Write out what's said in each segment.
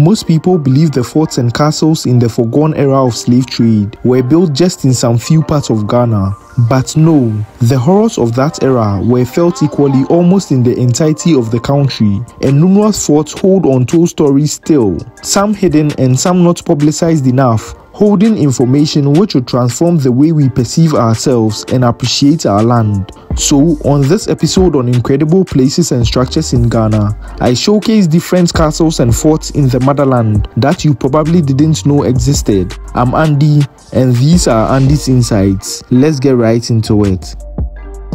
Most people believe the forts and castles in the foregone era of slave trade were built just in some few parts of Ghana. But no, the horrors of that era were felt equally almost in the entirety of the country, and numerous forts hold untold stories still, some hidden and some not publicized enough, holding information which will transform the way we perceive ourselves and appreciate our land. So, on this episode on incredible places and structures in Ghana, I showcase different castles and forts in the motherland that you probably didn't know existed. I'm Andy, and these are Andy's Insights. Let's get right into it.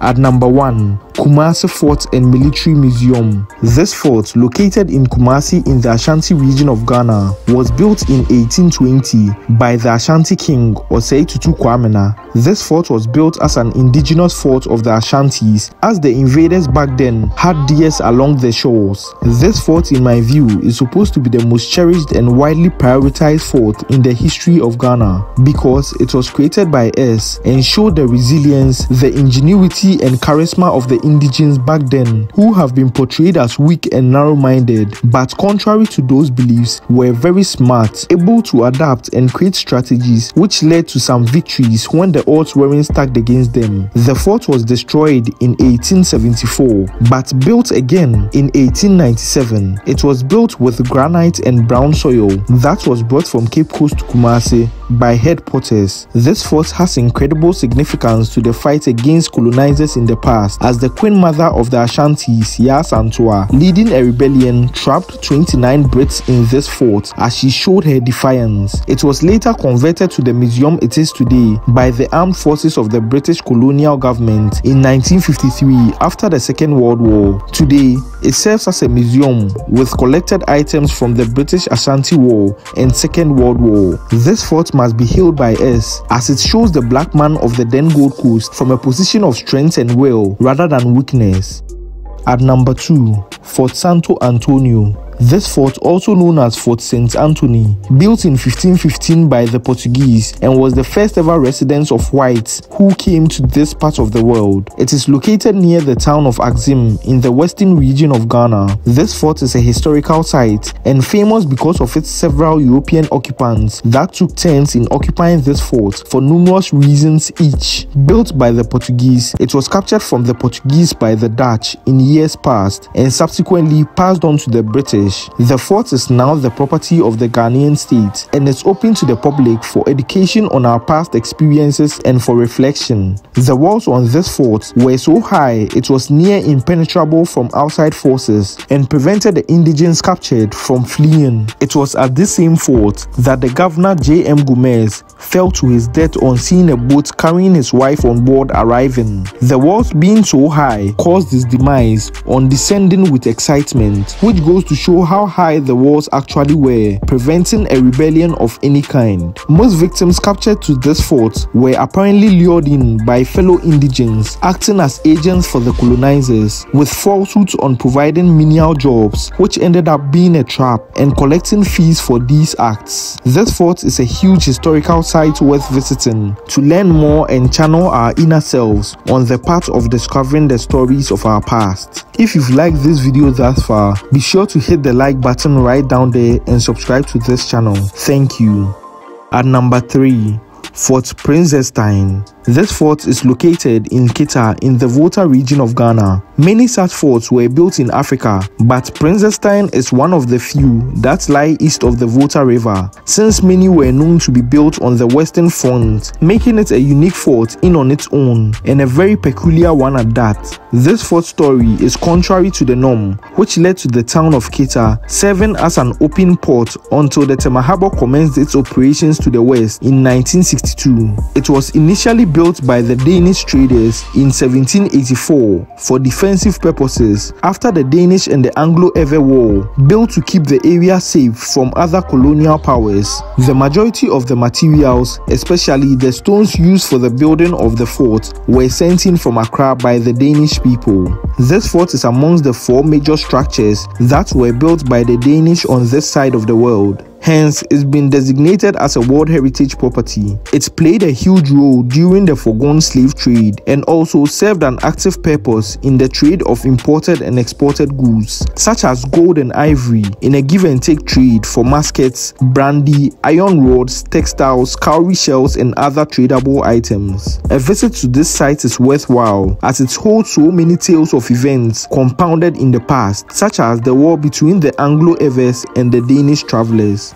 At number 1, Kumasi Fort and Military Museum. This fort, located in Kumasi in the Ashanti region of Ghana, was built in 1820 by the Ashanti king Osei Tutu Kwamena. This fort was built as an indigenous fort of the Ashantis as the invaders back then had deers along the shores. This fort, in my view, is supposed to be the most cherished and widely prioritized fort in the history of Ghana because it was created by us and showed the resilience, the ingenuity, and charisma of the indigenes back then, who have been portrayed as weak and narrow minded, but contrary to those beliefs, were very smart, able to adapt and create strategies which led to some victories when the odds weren't stacked against them. The fort was destroyed in 1874 but built again in 1897. It was built with granite and brown soil that was brought from Cape Coast to Kumasi by head potters. This fort has incredible significance to the fight against colonizers in the past as the queen mother of the Ashantis, Yaa Asantewaa, leading a rebellion, trapped 29 Brits in this fort as she showed her defiance. It was later converted to the museum it is today by the armed forces of the British colonial government in 1953 after the Second World War. Today, it serves as a museum with collected items from the British Ashanti War and Second World War. This fort must be hailed by us as it shows the black man of the then Gold Coast from a position of strength and will rather than weakness. At number 2, Fort Santo Antonio this fort, also known as Fort St. Anthony, built in 1515 by the Portuguese and was the first ever residence of whites who came to this part of the world. It is located near the town of Axim in the western region of Ghana. This fort is a historical site and famous because of its several European occupants that took turns in occupying this fort for numerous reasons each. Built by the Portuguese, it was captured from the Portuguese by the Dutch in years past and subsequently passed on to the British the fort is now the property of the Ghanaian state and is open to the public for education on our past experiences and for reflection. The walls on this fort were so high it was near impenetrable from outside forces and prevented the indigenes captured from fleeing. It was at this same fort that the governor J.M. Gomez fell to his death on seeing a boat carrying his wife on board arriving. The walls being so high caused his demise on descending with excitement, which goes to show how high the walls actually were, preventing a rebellion of any kind. Most victims captured to this fort were apparently lured in by fellow indigenes acting as agents for the colonizers, with falsehoods on providing menial jobs, which ended up being a trap and collecting fees for these acts. This fort is a huge historical site worth visiting to learn more and channel our inner selves on the path of discovering the stories of our past. If you've liked this video thus far, be sure to hit the like button right down there and subscribe to this channel. Thank you. At number 3, Fort Prinzenstein. This fort is located in Keta in the Volta region of Ghana. Many such forts were built in Africa, but Prinzenstein is one of the few that lie east of the Volta River, since many were known to be built on the western front, making it a unique fort in on its own, and a very peculiar one at that. This fort story is contrary to the norm, which led to the town of Keta serving as an open port until the Tema Harbour commenced its operations to the west in 1962. It was initially built by the Danish traders in 1784 for defensive purposes after the Danish and the Anglo-Ewe War, built to keep the area safe from other colonial powers. The majority of the materials, especially the stones used for the building of the fort, were sent in from Accra by the Danish people. This fort is amongst the four major structures that were built by the Danish on this side of the world. Hence it's been designated as a World Heritage Property. It's played a huge role during the foregone slave trade and also served an active purpose in the trade of imported and exported goods, such as gold and ivory, in a give and take trade for muskets, brandy, iron rods, textiles, cowrie shells, and other tradable items. A visit to this site is worthwhile as it holds so many tales of events compounded in the past, such as the war between the Anglo-Avars and the Danish travelers.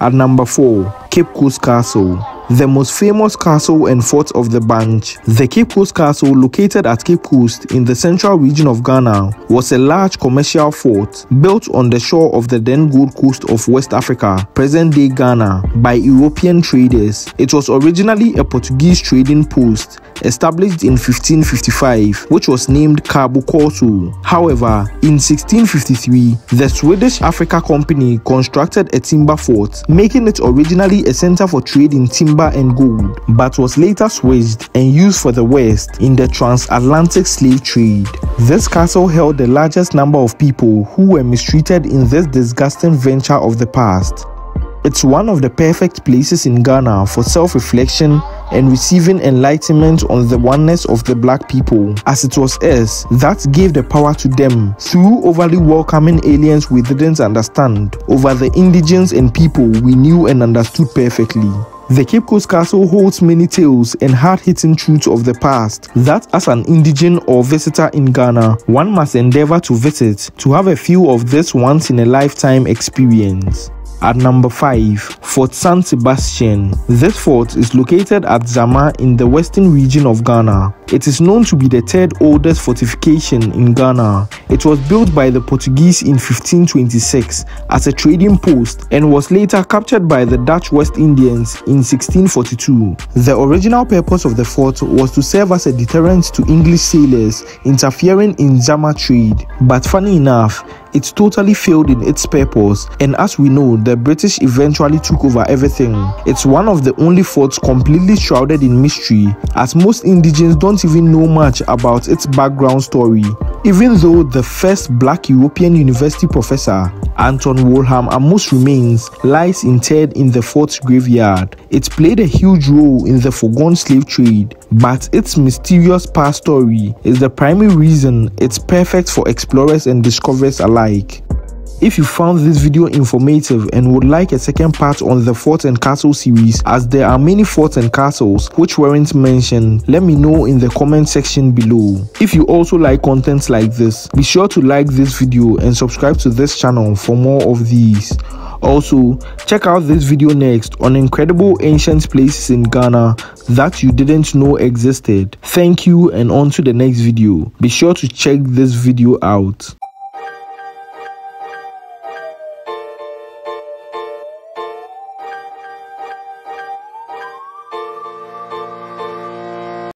At number 4, Cape Coast Castle the most famous castle and fort of the bunch. The Cape Coast Castle, located at Cape Coast in the central region of Ghana, was a large commercial fort built on the shore of the then Gold Coast of West Africa, present-day Ghana, by European traders. It was originally a Portuguese trading post established in 1555, which was named Cabo Corso. However, in 1653, the Swedish Africa Company constructed a timber fort, making it originally a center for trade in timber and gold, but was later switched and used for the West in the transatlantic slave trade. This castle held the largest number of people who were mistreated in this disgusting venture of the past. It's one of the perfect places in Ghana for self-reflection and receiving enlightenment on the oneness of the black people, as it was us that gave the power to them through overly welcoming aliens we didn't understand over the indigents and people we knew and understood perfectly. The Cape Coast Castle holds many tales and hard-hitting truths of the past that as an indigent or visitor in Ghana, one must endeavor to visit to have a feel of this once-in-a-lifetime experience. At number 5, Fort San Sebastian. This fort is located at Shama in the western region of Ghana. It is known to be the third oldest fortification in Ghana. It was built by the Portuguese in 1526 as a trading post and was later captured by the Dutch West Indians in 1642. The original purpose of the fort was to serve as a deterrent to English sailors interfering in Shama trade. But funny enough, it totally failed in its purpose. And as we know the british eventually took over everything. It's one of the only forts completely shrouded in mystery as most indigents don't even know much about its background story even though the first black european university professor Anton Wilhelm Amo's remains lies interred in the fort's graveyard. It played a huge role in the foregone slave trade, but its mysterious past story is the primary reason it's perfect for explorers and discoverers alike. If you found this video informative and would like a second part on the Fort and Castle series as there are many forts and castles which weren't mentioned, let me know in the comment section below. If you also like contents like this, be sure to like this video and subscribe to this channel for more of these. Also, check out this video next on incredible ancient places in Ghana that you didn't know existed. Thank you and on to the next video. Be sure to check this video out.